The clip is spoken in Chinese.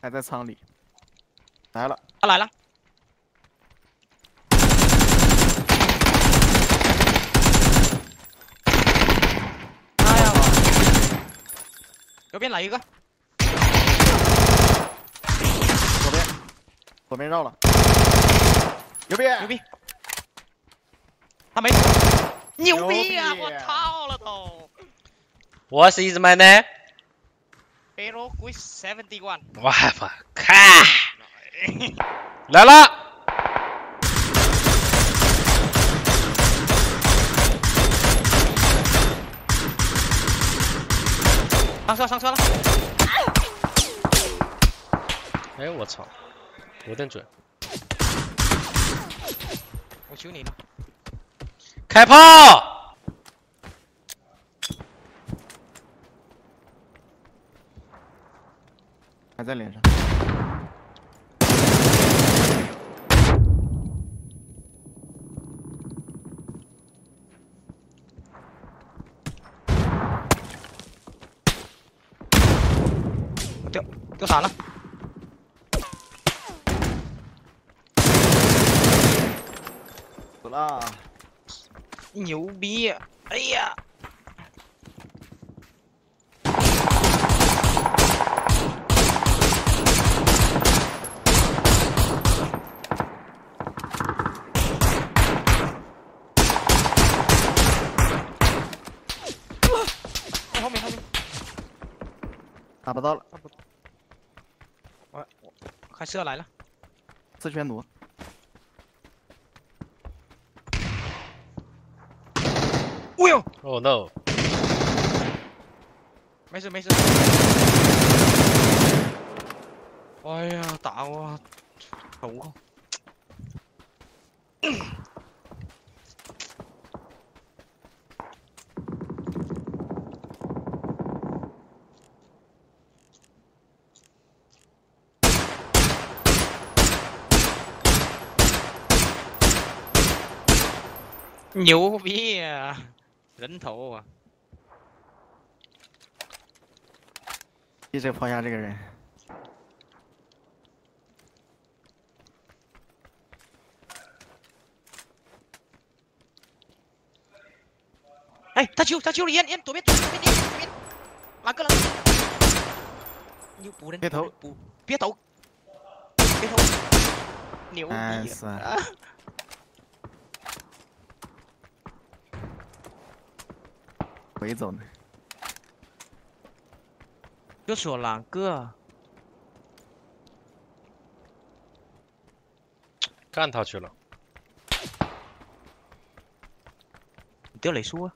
还在仓里，来了，他来了。哎呀，右边来一个，左边，左边绕了，右边，牛逼！他没，牛逼啊！我操了都。What is my name？，Hero with seventy one。我我看来了，上车上车了，哎我操，有点准，我求你了。开炮！还在脸上，我掉掉闪了，死了，牛逼！哎呀，打不到了，我我开车来了，四圈弩，哎呦，Oh no！没事没事。哎呀，打我头！牛逼啊！人头啊！一直抛下这个人，哎，他救他救了烟烟，左边左边左边左边，哪个了？牛补人，别投补，别投，别投，牛逼啊！回走呢，又说哪个？干他去了，你掉雷叔啊！